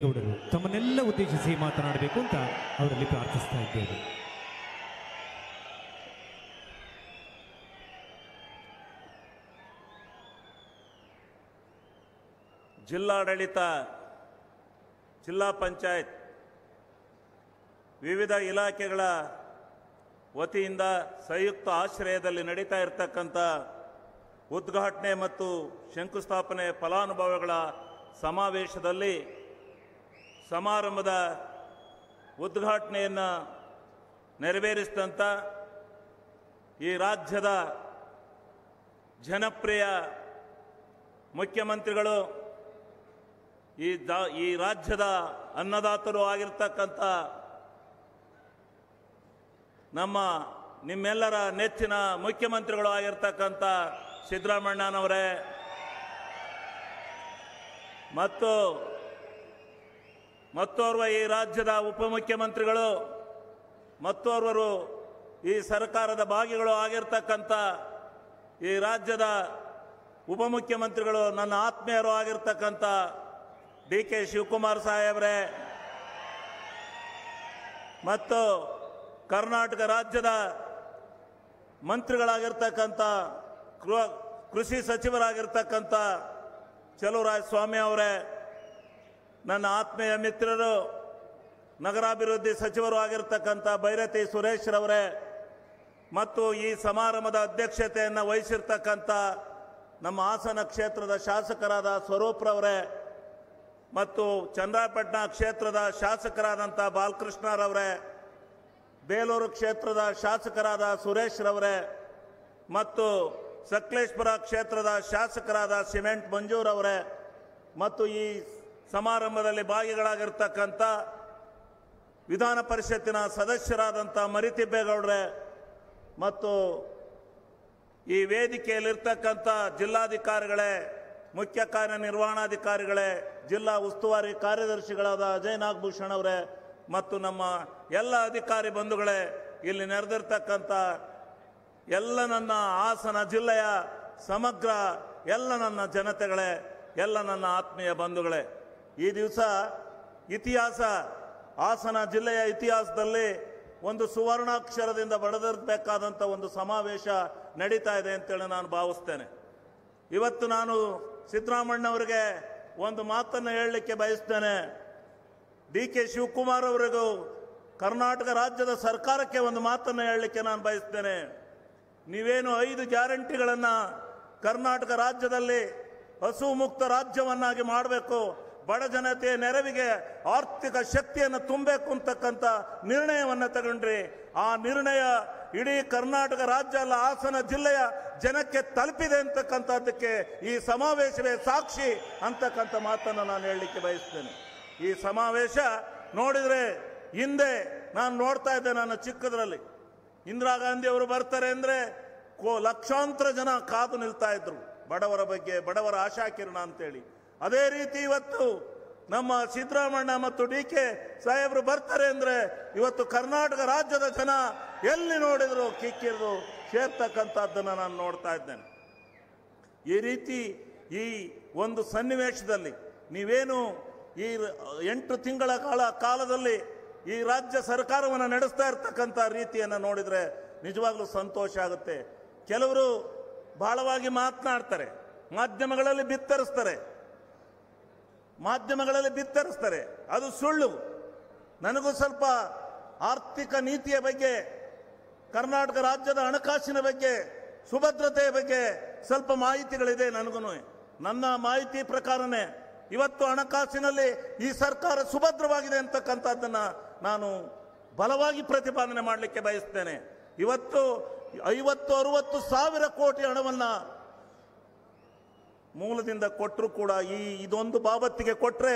ಗೌಡರು ತಮ್ಮನ್ನೆಲ್ಲ ಉದ್ದೇಶಿಸಿ ಮಾತನಾಡಬೇಕು ಅಂತ ಅವರಲ್ಲಿ ಪ್ರಾರ್ಥಿಸ್ತಾ ಇದ್ದೇವೆ. ಜಿಲ್ಲಾಡಳಿತ, ಜಿಲ್ಲಾ ಪಂಚಾಯತ್, ವಿವಿಧ ಇಲಾಖೆಗಳ ವತಿಯಿಂದ ಸಂಯುಕ್ತ ಆಶ್ರಯದಲ್ಲಿ ನಡೀತಾ ಇರತಕ್ಕಂಥ ಉದ್ಘಾಟನೆ ಮತ್ತು ಶಂಕುಸ್ಥಾಪನೆ ಫಲಾನುಭವಿಗಳ ಸಮಾವೇಶದಲ್ಲಿ ಸಮಾರಂಭದ ಉದ್ಘಾಟನೆಯನ್ನು ನೆರವೇರಿಸಿದಂಥ ಈ ರಾಜ್ಯದ ಜನಪ್ರಿಯ ಮುಖ್ಯಮಂತ್ರಿಗಳು, ಈ ದ ಈ ರಾಜ್ಯದ ಅನ್ನದಾತರು ಆಗಿರ್ತಕ್ಕಂಥ ನಮ್ಮ ನಿಮ್ಮೆಲ್ಲರ ನೆಚ್ಚಿನ ಮುಖ್ಯಮಂತ್ರಿಗಳು ಆಗಿರ್ತಕ್ಕಂಥ ಸಿದ್ದರಾಮಣ್ಣನವರೇ ಮತ್ತು ಮತ್ತೋರ್ವ ಈ ರಾಜ್ಯದ ಉಪಮುಖ್ಯಮಂತ್ರಿಗಳು, ಮತ್ತೋರ್ವರು ಈ ಸರ್ಕಾರದ ಭಾಗಿಗಳು ಆಗಿರ್ತಕ್ಕಂಥ ಈ ರಾಜ್ಯದ ಉಪಮುಖ್ಯಮಂತ್ರಿಗಳು ನನ್ನ ಆತ್ಮೀಯರು ಆಗಿರ್ತಕ್ಕಂಥ ಡಿ ಕೆ ಶಿವಕುಮಾರ್ ಸಾಹೇಬ್ರೆ, ಮತ್ತು ಕರ್ನಾಟಕ ರಾಜ್ಯದ ಮಂತ್ರಿಗಳಾಗಿರ್ತಕ್ಕಂಥ ಕೃಷಿ ಸಚಿವರಾಗಿರ್ತಕ್ಕಂಥ ಚಲುವರಾಜ ಸ್ವಾಮಿ ಅವರೇ ನನ್ನ ಆತ್ಮೀಯ ಮಿತ್ರರು, ನಗರಾಭಿವೃದ್ಧಿ ಸಚಿವರು ಆಗಿರ್ತಕ್ಕಂಥ ಭೈರತಿ ಸುರೇಶ್ ರವರೇ, ಮತ್ತು ಈ ಸಮಾರಂಭದ ಅಧ್ಯಕ್ಷತೆಯನ್ನು ವಹಿಸಿರ್ತಕ್ಕಂಥ ನಮ್ಮ ಹಾಸನ ಕ್ಷೇತ್ರದ ಶಾಸಕರಾದ ಸ್ವರೂಪ್ರವರೇ ಮತ್ತು ಚಂದ್ರಾಪಟ್ಟಣ ಕ್ಷೇತ್ರದ ಶಾಸಕರಾದಂಥ ಬಾಲಕೃಷ್ಣರವರೇ ಬೇಲೂರು ಕ್ಷೇತ್ರದ ಶಾಸಕರಾದ ಸುರೇಶ್ ರವರೇ, ಮತ್ತು ಸಕಲೇಶ್ಪುರ ಕ್ಷೇತ್ರದ ಶಾಸಕರಾದ ಸಿಮೆಂಟ್ ಮಂಜೂರವರೇ ಮತ್ತು ಈ ಸಮಾರಂಭದಲ್ಲಿ ಭಾಗಿಗಳಾಗಿರ್ತಕ್ಕಂಥ ವಿಧಾನ ಪರಿಷತ್ತಿನ ಸದಸ್ಯರಾದಂಥ ಮರಿತಿಬ್ಬೇಗೌಡ್ರೆ ಮತ್ತು ಈ ವೇದಿಕೆಯಲ್ಲಿರ್ತಕ್ಕಂಥ ಜಿಲ್ಲಾಧಿಕಾರಿಗಳೇ, ಮುಖ್ಯ ಕಾರ್ಯನಿರ್ವಹಣಾಧಿಕಾರಿಗಳೇ ಜಿಲ್ಲಾ ಉಸ್ತುವಾರಿ ಕಾರ್ಯದರ್ಶಿಗಳಾದ ಅಜಯ್ ನಾಗಭೂಷಣ್ ಅವರೇ ಮತ್ತು ನಮ್ಮ ಎಲ್ಲ ಅಧಿಕಾರಿ ಬಂಧುಗಳೇ, ಇಲ್ಲಿ ನೆರೆದಿರ್ತಕ್ಕಂಥ ಎಲ್ಲ ನನ್ನ ಹಾಸನ ಜಿಲ್ಲೆಯ ಸಮಗ್ರ ಎಲ್ಲ ನನ್ನ ಜನತೆಗಳೇ, ಎಲ್ಲ ನನ್ನ ಆತ್ಮೀಯ ಬಂಧುಗಳೇ. ಈ ದಿವಸ ಇತಿಹಾಸ, ಹಾಸನ ಜಿಲ್ಲೆಯ ಇತಿಹಾಸದಲ್ಲಿ ಒಂದು ಸುವರ್ಣಾಕ್ಷರದಿಂದ ಬಡದಿರಬೇಕಾದಂಥ ಒಂದು ಸಮಾವೇಶ ನಡೀತಾ ಇದೆ ಅಂತೇಳಿ ನಾನು ಭಾವಿಸ್ತೇನೆ. ಇವತ್ತು ನಾನು ಸಿದ್ದರಾಮಣ್ಣವರಿಗೆ ಒಂದು ಮಾತನ್ನು ಹೇಳಲಿಕ್ಕೆ ಬಯಸ್ತೇನೆ. ಡಿ ಕೆ ಶಿವಕುಮಾರ್ ಅವರಿಗೂ ಕರ್ನಾಟಕ ರಾಜ್ಯದ ಸರ್ಕಾರಕ್ಕೆ ಒಂದು ಮಾತನ್ನು ಹೇಳಲಿಕ್ಕೆ ನಾನು ಬಯಸ್ತೇನೆ. ನೀವೇನು ಐದು ಗ್ಯಾರಂಟಿಗಳನ್ನು ಕರ್ನಾಟಕ ರಾಜ್ಯದಲ್ಲಿ ಹಸು ಮುಕ್ತ ರಾಜ್ಯವನ್ನಾಗಿ ಮಾಡಬೇಕು ಬಡ ಜನತೆಯ ನೆರವಿಗೆ ಆರ್ಥಿಕ ಶಕ್ತಿಯನ್ನು ತುಂಬಬೇಕು ಅಂತಕ್ಕಂಥ ನಿರ್ಣಯವನ್ನು ತಗೊಂಡ್ರಿ. ಆ ನಿರ್ಣಯ ಇಡೀ ಕರ್ನಾಟಕ ರಾಜ್ಯ ಅಲ್ಲ, ಹಾಸನ ಜಿಲ್ಲೆಯ ಜನಕ್ಕೆ ತಲುಪಿದೆ ಅಂತಕ್ಕಂಥದ್ದಕ್ಕೆ ಈ ಸಮಾವೇಶವೇ ಸಾಕ್ಷಿ ಅಂತಕ್ಕಂಥ ಮಾತನ್ನು ನಾನು ಹೇಳಲಿಕ್ಕೆ ಬಯಸ್ತೇನೆ. ಈ ಸಮಾವೇಶ ನೋಡಿದರೆ ಹಿಂದೆ ನಾನು ನೋಡ್ತಾ ಇದ್ದೆ ನನ್ನ ಚಿಕ್ಕದ್ರಲ್ಲಿ. ಇಂದಿರಾ ಗಾಂಧಿ ಅವರು ಬರ್ತಾರೆ ಅಂದರೆ ಲಕ್ಷಾಂತರ ಜನ ಕಾದು ನಿಲ್ತಾ ಇದ್ರು. ಬಡವರ ಬಗ್ಗೆ, ಬಡವರ ಆಶಾಕಿರಣ ಅಂತೇಳಿ. ಅದೇ ರೀತಿ ಇವತ್ತು ನಮ್ಮ ಸಿದ್ದರಾಮಣ್ಣ ಮತ್ತು ಡಿ ಕೆ ಸಾಹೇಬರು ಬರ್ತಾರೆ ಅಂದ್ರೆ ಇವತ್ತು ಕರ್ನಾಟಕ ರಾಜ್ಯದ ಜನ ಎಲ್ಲಿ ನೋಡಿದ್ರು ಕಿಕ್ಕಿರಿದು ಸೇರ್ತಕ್ಕಂಥದ್ದನ್ನು ನಾನು ನೋಡ್ತಾ ಇದ್ದೇನೆ. ಈ ರೀತಿ ಈ ಒಂದು ಸನ್ನಿವೇಶದಲ್ಲಿ ನೀವೇನು ಈ ಎಂಟು ತಿಂಗಳ ಕಾಲ ಕಾಲದಲ್ಲಿ ಈ ರಾಜ್ಯ ಸರ್ಕಾರವನ್ನು ನಡೆಸ್ತಾ ಇರ್ತಕ್ಕಂಥ ರೀತಿಯನ್ನು ನೋಡಿದರೆ ನಿಜವಾಗ್ಲೂ ಸಂತೋಷ ಆಗುತ್ತೆ. ಕೆಲವರು ಬಹಳವಾಗಿ ಮಾತನಾಡ್ತಾರೆ, ಮಾಧ್ಯಮಗಳಲ್ಲಿ ಬಿತ್ತರಿಸ್ತಾರೆ. ಮಾಧ್ಯಮಗಳಲ್ಲಿ ಬಿತ್ತರಿಸ್ತಾರೆ. ಅದು ಸುಳ್ಳು. ನನಗೂ ಸ್ವಲ್ಪ ಆರ್ಥಿಕ ನೀತಿಯ ಬಗ್ಗೆ, ಕರ್ನಾಟಕ ರಾಜ್ಯದ ಹಣಕಾಸಿನ ಬಗ್ಗೆ, ಸುಭದ್ರತೆಯ ಬಗ್ಗೆ ಸ್ವಲ್ಪ ಮಾಹಿತಿಗಳಿದೆ ನನಗೂ ನನ್ನ ಮಾಹಿತಿ ಪ್ರಕಾರನೇ ಇವತ್ತು ಹಣಕಾಸಿನಲ್ಲಿ ಈ ಸರ್ಕಾರ ಸುಭದ್ರವಾಗಿದೆ ಅಂತಕ್ಕಂಥದ್ದನ್ನು ನಾನು ಬಲವಾಗಿ ಪ್ರತಿಪಾದನೆ ಮಾಡಲಿಕ್ಕೆ ಬಯಸ್ತೇನೆ. ಇವತ್ತು ಐವತ್ತು, ಅರುವತ್ತು ಸಾವಿರ ಕೋಟಿ ಹಣವನ್ನ ಮೂಲದಿಂದ ಕೊಟ್ಟರು ಕೂಡ ಈ ಇದೊಂದು ಬಾಬತ್ತಿಗೆ ಕೊಟ್ಟರೆ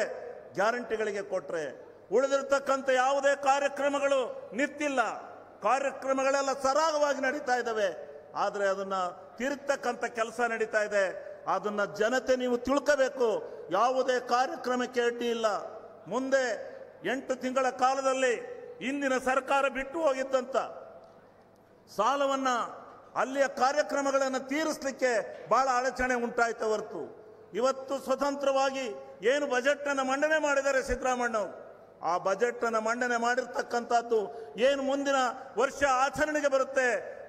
ಗ್ಯಾರಂಟಿಗಳಿಗೆ ಕೊಟ್ಟರೆ ಉಳಿದಿರ್ತಕ್ಕಂಥ ಯಾವುದೇ ಕಾರ್ಯಕ್ರಮಗಳು ನಿಂತಿಲ್ಲ. ಕಾರ್ಯಕ್ರಮಗಳೆಲ್ಲ ಸರಾಗವಾಗಿ ನಡೀತಾ ಇದ್ದಾವೆ. ಆದರೆ ಅದನ್ನು ತಿರುತ್ತಕ್ಕಂಥ ಕೆಲಸ ನಡೀತಾ ಇದೆ. ಅದನ್ನು ಜನತೆ ನೀವು ತಿಳ್ಕೋಬೇಕು. ಯಾವುದೇ ಕಾರ್ಯಕ್ರಮಕ್ಕೆ ಅಡ್ಡಿ ಇಲ್ಲ. ಮುಂದೆ ಎಂಟು ತಿಂಗಳ ಕಾಲದಲ್ಲಿ ಇಂದಿನ ಸರ್ಕಾರ ಬಿಟ್ಟು ಹೋಗಿದ್ದಂತ ಸಾಲವನ್ನ ಅಲ್ಲಿಯ ಕಾರ್ಯಕ್ರಮಗಳನ್ನು ತೀರಿಸಲಿಕ್ಕೆ ಬಹಳ ಅಡಚಣೆ ಉಂಟಾಯಿತು ಹೊರತು. ಇವತ್ತು ಸ್ವತಂತ್ರವಾಗಿ ಏನು ಬಜೆಟ್ ಅನ್ನು ಮಂಡನೆ ಮಾಡಿದ್ದಾರೆ ಸಿದ್ದರಾಮಣ್ಣವರು ಆ ಬಜೆಟ್ ಅನ್ನು ಮಂಡನೆ ಮಾಡಿರ್ತಕ್ಕಂಥದ್ದು ಏನು ಮುಂದಿನ ವರ್ಷ ಆಚರಣೆಗೆ ಬರುತ್ತೆ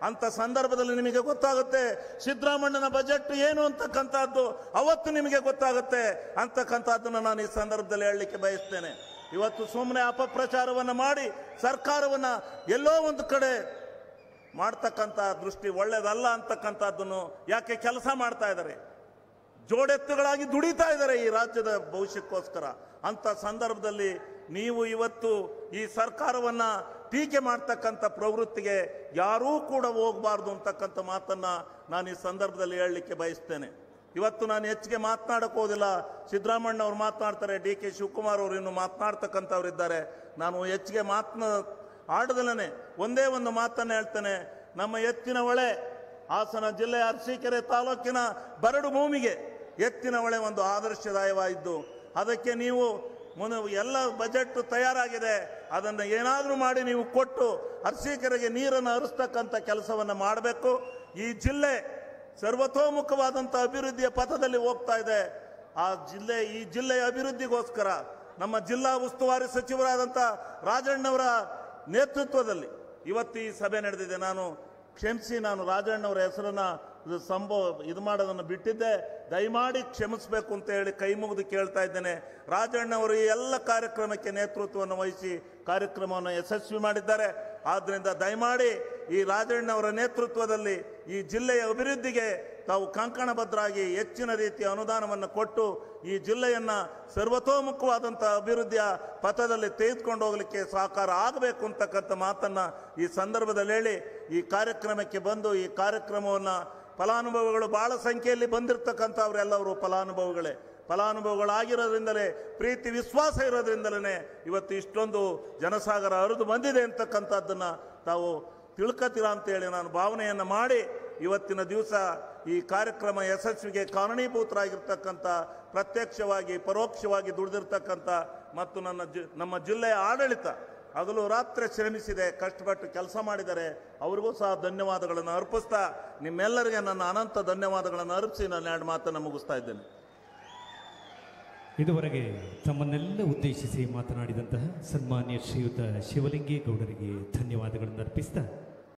ಅಂತ ಸಂದರ್ಭದಲ್ಲಿ ನಿಮಗೆ ಗೊತ್ತಾಗುತ್ತೆ. ಸಿದ್ದರಾಮಣ್ಣನ ಬಜೆಟ್ ಏನು ಅಂತಕ್ಕಂಥದ್ದು ಅವತ್ತು ನಿಮಗೆ ಗೊತ್ತಾಗುತ್ತೆ ಅಂತಕ್ಕಂಥದ್ದನ್ನು ನಾನು ಈ ಸಂದರ್ಭದಲ್ಲಿ ಹೇಳಲಿಕ್ಕೆ ಬಯಸ್ತೇನೆ. ಇವತ್ತು ಸುಮ್ಮನೆ ಅಪಪ್ರಚಾರವನ್ನು ಮಾಡಿ ಸರ್ಕಾರವನ್ನು ಎಲ್ಲೋ ಒಂದು ಕಡೆ ಮಾಡ್ತಕ್ಕಂಥ ದೃಷ್ಟಿ ಒಳ್ಳೇದಲ್ಲ ಅಂತಕ್ಕಂಥದ್ದನ್ನು ಯಾಕೆ ಕೆಲಸ ಮಾಡ್ತಾ ಇದ್ದಾರೆ? ಜೋಡೆತ್ತುಗಳಾಗಿ ದುಡಿತಾ ಇದ್ದಾರೆ ಈ ರಾಜ್ಯದ ಭವಿಷ್ಯಕ್ಕೋಸ್ಕರ. ಅಂಥ ಸಂದರ್ಭದಲ್ಲಿ ನೀವು ಇವತ್ತು ಈ ಸರ್ಕಾರವನ್ನು ಟೀಕೆ ಮಾಡ್ತಕ್ಕಂಥ ಪ್ರವೃತ್ತಿಗೆ ಯಾರೂ ಕೂಡ ಹೋಗಬಾರ್ದು ಅಂತಕ್ಕಂಥ ಮಾತನ್ನು ನಾನು ಈ ಸಂದರ್ಭದಲ್ಲಿ ಹೇಳಲಿಕ್ಕೆ ಬಯಸ್ತೇನೆ. ಇವತ್ತು ನಾನು ಹೆಚ್ಚಿಗೆ ಮಾತನಾಡಕ್ಕೆ ಹೋದಿಲ್ಲ. ಸಿದ್ದರಾಮಣ್ಣ ಅವ್ರು ಮಾತನಾಡ್ತಾರೆ, ಡಿ ಕೆ ಶಿವಕುಮಾರ್ ಅವರು ಇನ್ನು ಮಾತನಾಡ್ತಕ್ಕಂಥವ್ರು ಇದ್ದಾರೆ ನಾನು ಹೆಚ್ಚಿಗೆ ಮಾತನ ಆಡದಲ್ಲೇ ಒಂದೇ ಒಂದು ಮಾತನ್ನು ಹೇಳ್ತೇನೆ. ನಮ್ಮ ಎತ್ತಿನ ಹೊಳೆ, ಹಾಸನ ಜಿಲ್ಲೆ ಅರಸೀಕೆರೆ ತಾಲೂಕಿನ ಬರಡು ಭೂಮಿಗೆ ಎತ್ತಿನ ಹೊಳೆ ಒಂದು ಆದರ್ಶದಾಯವಾಗಿದ್ದು ಅದಕ್ಕೆ ನೀವು ಮುನ್ನ ಎಲ್ಲ ಬಜೆಟ್ ತಯಾರಾಗಿದೆ. ಅದನ್ನು ಏನಾದರೂ ಮಾಡಿ ನೀವು ಕೊಟ್ಟು ಅರಸೀಕೆರೆಗೆ ನೀರನ್ನು ಹರಿಸ್ತಕ್ಕಂಥ ಕೆಲಸವನ್ನು ಮಾಡಬೇಕು. ಈ ಜಿಲ್ಲೆ ಸರ್ವತೋಮುಖವಾದಂಥ ಅಭಿವೃದ್ಧಿಯ ಪಥದಲ್ಲಿ ಹೋಗ್ತಾ ಇದೆ. ಆ ಜಿಲ್ಲೆ, ಈ ಜಿಲ್ಲೆಯ ಅಭಿವೃದ್ಧಿಗೋಸ್ಕರ ನಮ್ಮ ಜಿಲ್ಲಾ ಉಸ್ತುವಾರಿ ಸಚಿವರಾದಂಥ ರಾಜಣ್ಣವರ ನೇತೃತ್ವದಲ್ಲಿ ಇವತ್ತು ಈ ಸಭೆ ನಡೆದಿದೆ. ನಾನು ಕ್ಷಮಿಸಿ, ನಾನು ರಾಜಣ್ಣವರ ಹೆಸರನ್ನ ಸಂಭವ ಇದು ಮಾಡೋದನ್ನು ಬಿಟ್ಟಿದ್ದೆ. ದಯಮಾಡಿ ಕ್ಷಮಿಸಬೇಕು ಅಂತ ಹೇಳಿ ಕೈ ಮುಗಿದು ಕೇಳ್ತಾ ಇದ್ದೇನೆ. ರಾಜಣ್ಣವರು ಈ ಎಲ್ಲ ಕಾರ್ಯಕ್ರಮಕ್ಕೆ ನೇತೃತ್ವವನ್ನು ವಹಿಸಿ ಕಾರ್ಯಕ್ರಮವನ್ನು ಯಶಸ್ವಿ ಮಾಡಿದ್ದಾರೆ. ಆದ್ದರಿಂದ ದಯಮಾಡಿ ಈ ರಾಜಣ್ಣವರ ನೇತೃತ್ವದಲ್ಲಿ ಈ ಜಿಲ್ಲೆಯ ಅಭಿವೃದ್ಧಿಗೆ ತಾವು ಕಂಕಣಬದ್ಧರಾಗಿ ಹೆಚ್ಚಿನ ರೀತಿಯ ಅನುದಾನವನ್ನು ಕೊಟ್ಟು ಈ ಜಿಲ್ಲೆಯನ್ನು ಸರ್ವತೋಮುಖವಾದಂಥ ಅಭಿವೃದ್ಧಿಯ ಪಥದಲ್ಲಿ ತೆಗೆದುಕೊಂಡು ಹೋಗಲಿಕ್ಕೆ ಸಹಕಾರ ಆಗಬೇಕು ಅಂತಕ್ಕಂಥ ಮಾತನ್ನು ಈ ಸಂದರ್ಭದಲ್ಲಿ ಹೇಳಿ ಈ ಕಾರ್ಯಕ್ರಮಕ್ಕೆ ಬಂದು ಈ ಕಾರ್ಯಕ್ರಮವನ್ನು ಫಲಾನುಭವಿಗಳು ಭಾಳ ಸಂಖ್ಯೆಯಲ್ಲಿ ಬಂದಿರತಕ್ಕಂಥವ್ರೆಲ್ಲವರು ಫಲಾನುಭವಿಗಳೇ. ಫಲಾನುಭವಿಗಳಾಗಿರೋದ್ರಿಂದಲೇ, ಪ್ರೀತಿ, ವಿಶ್ವಾಸ ಇರೋದ್ರಿಂದಲೇ ಇವತ್ತು ಇಷ್ಟೊಂದು ಜನಸಾಗರ ಹರಿದು ಬಂದಿದೆ ಅಂತಕ್ಕಂಥದ್ದನ್ನು ತಾವು ತಿಳ್ಕತೀರ ಅಂತೇಳಿ ನಾನು ಭಾವನೆಯನ್ನು ಮಾಡಿ ಇವತ್ತಿನ ದಿವಸ ಈ ಕಾರ್ಯಕ್ರಮ ಯಶಸ್ವಿಗೆ ಕಾರಣೀಭೂತರಾಗಿರ್ತಕ್ಕಂಥ, ಪ್ರತ್ಯಕ್ಷವಾಗಿ, ಪರೋಕ್ಷವಾಗಿ ದುಡಿದಿರ್ತಕ್ಕಂಥ ಮತ್ತು ನನ್ನ ಜಿ, ನಮ್ಮ ಜಿಲ್ಲೆಯ ಆಡಳಿತ ಹಗಲು ರಾತ್ರಿ ಶ್ರಮಿಸಿದೆ, ಕಷ್ಟಪಟ್ಟು ಕೆಲಸ ಮಾಡಿದರೆ ಅವರಿಗೂ ಸಹ ಧನ್ಯವಾದಗಳನ್ನು ಅರ್ಪಿಸ್ತಾ, ನಿಮ್ಮೆಲ್ಲರಿಗೆ ನನ್ನ ಅನಂತ ಧನ್ಯವಾದಗಳನ್ನು ಅರ್ಪಿಸಿ ನಾನು ಎರಡು ಮಾತನ್ನು ಮುಗಿಸ್ತಾ ಇದ್ದೇನೆ. ಇದುವರೆಗೆ ತಮ್ಮನ್ನೆಲ್ಲ ಉದ್ದೇಶಿಸಿ ಮಾತನಾಡಿದಂತಹ ಸನ್ಮಾನ್ಯ ಶ್ರೀಯುತ ಶಿವಲಿಂಗೇಗೌಡರಿಗೆ ಧನ್ಯವಾದಗಳನ್ನು ಅರ್ಪಿಸ್ತಾ